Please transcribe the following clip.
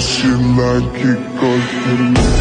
she like it cause you